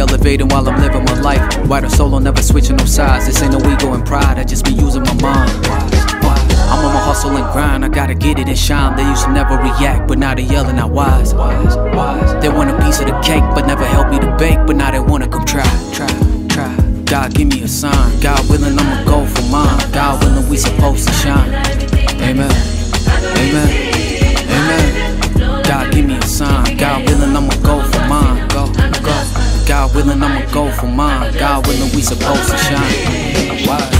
elevating while I'm living my life. Why the solo never switching no sides? This ain't no ego and pride, I just be using my mind. I'm on my hustle and grind, I gotta get it and shine. They used to never react, but now they yelling out wise. They want a piece of the cake, but never help me to bake. But now they wanna come try, try, try. God, give me a sign. God willing, I'ma go for mine. God willing, we supposed to shine. Amen. God willing, I'ma go for mine. God willing, we supposed to shine. I'm wise.